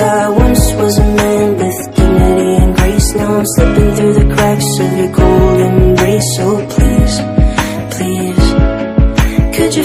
I once was a man with dignity and grace. Now I'm slipping through the cracks of your cold embrace. So please, please, could you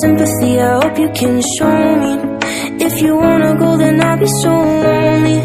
sympathy, I hope you can show me. If you wanna go, then I'll be so lonely.